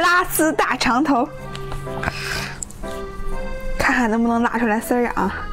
拉丝大长头，看看能不能拉出来丝儿啊！